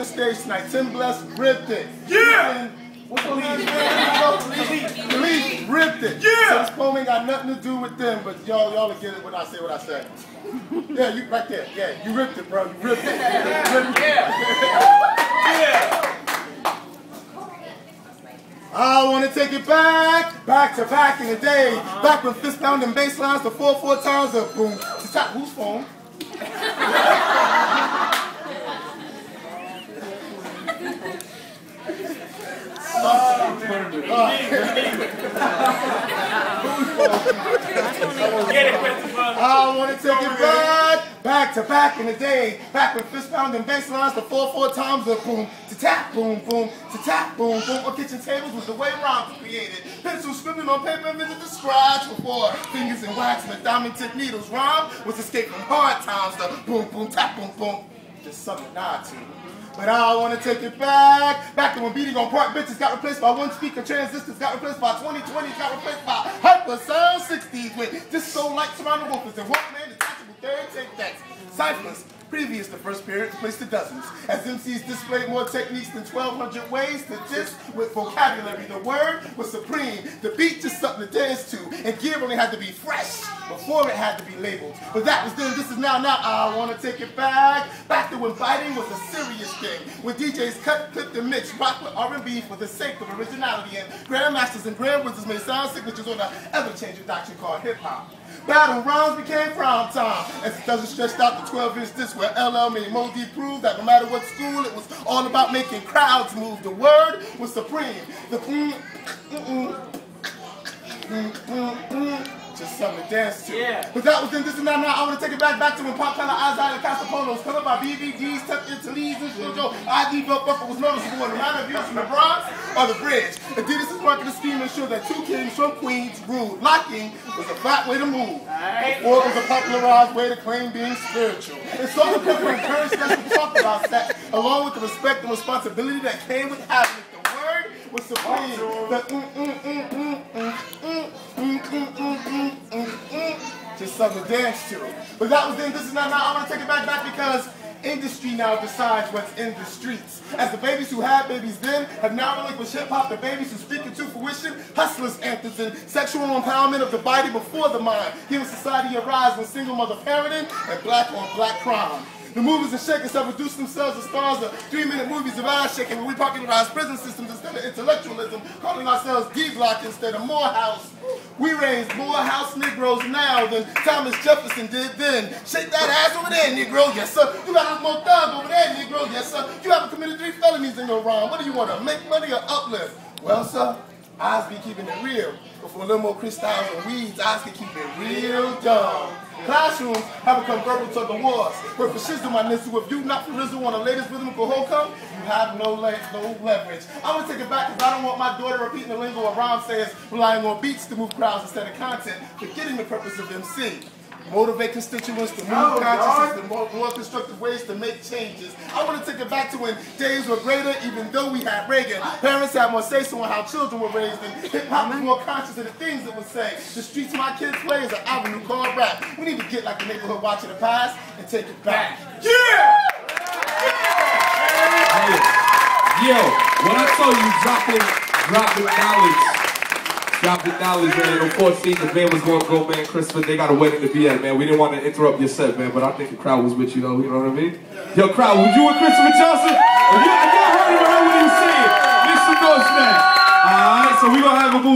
the stage tonight. Tim Bless ripped it. Yeah! And what's her name? Khalid ripped it. Yeah! So this poem ain't got nothing to do with them, but y'all y'all get it when I say what I say. Yeah, you right there. Yeah, you ripped it, bro. You ripped it. You ripped it. Yeah! I want to take it back, back to back in the day, uh-huh. back when fist pounding bass lines to four four times of boom. Whose phone? Get it, Christopher. I want to take it back, back to back in the day, back when fist pounding bass lines to four four times of boom, to tap boom boom, to tap boom boom. On kitchen tables was the way rhymes were created. Pencil scribbling on paper and visit the scratch before fingers and wax and diamond tip needles. Rhyme was escape from hard times. The boom boom tap boom boom. Just something nod to. But I want to take it back. Back to when beating on park bitches got replaced by one speaker transistors, got replaced by 2020s, got replaced by hyper sound 60s with disco lights surrounding woofers and Walkman detachable third take decks. Ciphers, previous to first period, placed to dozens. As MCs displayed more techniques than 1,200 ways to diss with vocabulary. The word was supreme. The beat just something to dance to. And gear only had to be fresh before it had to be labeled. But that was then, this is now, now I want to take it back. Back to when fighting was a serious thing. When DJs cut, clipped, and mixed rock with R&B for the sake of originality. And grandmasters and grand wizards made sound signatures on the ever-changing doctrine called hip-hop. Battle rhymes became as it doesn't stretch out to 12 inch disc where LL made Mo prove that no matter what school, it was all about making crowds move. The word was supreme. The mm, mm, mm, mm, mm, mm, just something to dance to. Yeah. But that was in this is not now. I want to take it back back to when Pop Color Isaiah and Castapolos come up by BVDs, tucked into leads and Shoujo. ID Belt Buffer was noticeable in the amount of views from the Bronx or the Bridge. Adidas is marketing scheme ensured that two kings from Queens ruled. Locking was a fat way to move. Or it was a popularized way to claim being spiritual. And Salt-N-Pepa encouraged us to talk about that, along with the respect and responsibility that came with having it. The word was supreme. The mm, mm, mm, mm, mm, mm, mm, mm, mm, mm. Just something to dance to. But that was then, this is not now. I want to take it back back because industry now decides what's in the streets. As the babies who had babies then have now relinquished hip hop, the babies who speak into fruition, hustlers anthems and sexual empowerment of the body before the mind. Human society arise when single mother parenting and black on black crime. The movers and shakers have reduced themselves to stars of three-minute movies of ass shaking when we popularize prison systems instead of intellectualism, calling ourselves D-Block instead of Morehouse. We raise more house Negroes now than Thomas Jefferson did then. Shake that ass over there, Negro, yes sir. You got more thug over there, Negro, yes sir. You haven't committed three felonies in your rhyme. What do you want to make money or uplift? Well, sir, Eyes be keeping it real. But for a little more crystals and weeds, eyes can keep it real dumb. Classrooms have become verbal tug of wars. Where for shizzle, my nizzle, if you not rizzle on the latest rhythmical hokum, you have no le no leverage. I'm gonna take it back because I don't want my daughter repeating the lingo of rhyme says, relying on beats to move crowds instead of content, forgetting the purpose of MC. Motivate constituents to move Oh, consciousness to more, more constructive ways to make changes. I want to take it back to when days were greater, even though we had Reagan. Parents had more say so on how children were raised, and hip hop was more conscious of the things it would say. The streets my kids play is an avenue called rap. We need to get like the neighborhood watch of the past and take it back. Yeah! Yo, when I told you dropping, dropping knowledge, dropped the knowledge, man. On 14, the band was going to go, man. Christopher, they got a wedding to be at, man. We didn't want to interrupt your set, man, but I think the crowd was with you, though. You know what I mean? Yo, crowd, were you with Christopher Johnson? If y'all heard him, I heard what he was saying. Mr. some man. All right, so we going to have a movie.